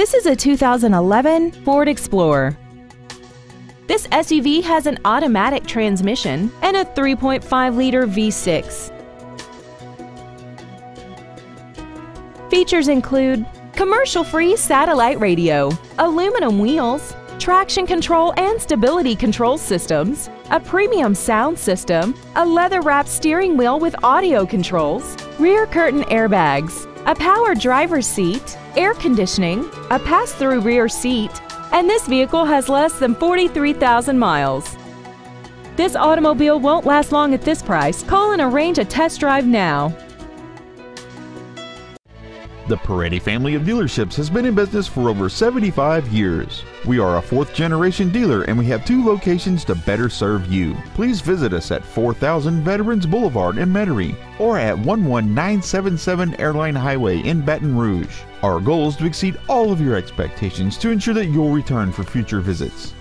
This is a 2011 Ford Explorer. This SUV has an automatic transmission and a 3.5-liter V6. Features include commercial-free satellite radio, aluminum wheels, traction control and stability control systems, a premium sound system, a leather-wrapped steering wheel with audio controls, rear curtain airbags, a power driver's seat, air conditioning, a pass-through rear seat, and this vehicle has less than 43,000 miles. This automobile won't last long at this price. Call and arrange a test drive now. The Paretti family of dealerships has been in business for over 75 years. We are a fourth generation dealer and we have two locations to better serve you. Please visit us at 4000 Veterans Boulevard in Metairie or at 11977 Airline Highway in Baton Rouge. Our goal is to exceed all of your expectations to ensure that you'll return for future visits.